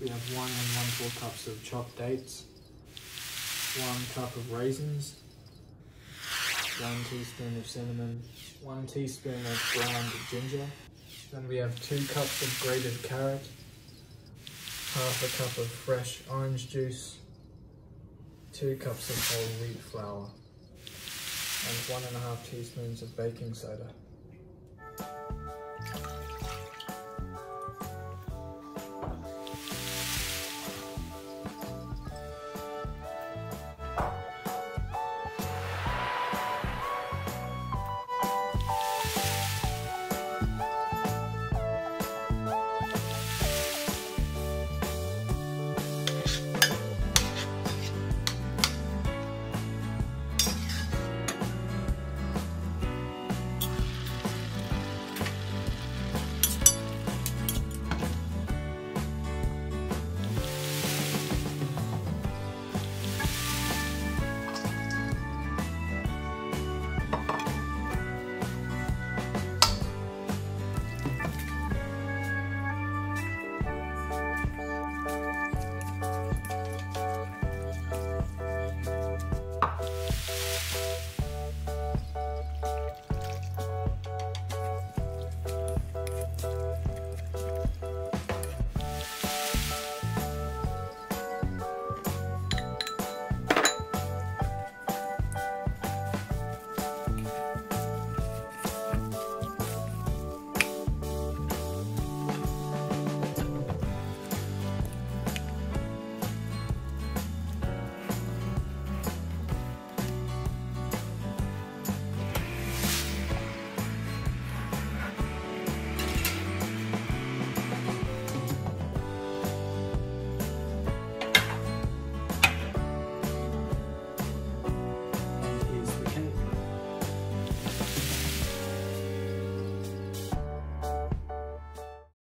We have one and one-four cups of chopped dates, one cup of raisins, one teaspoon of cinnamon, one teaspoon of ground ginger. Then we have two cups of grated carrot, half a cup of fresh orange juice, two cups of whole wheat flour, and one and a half teaspoons of baking soda.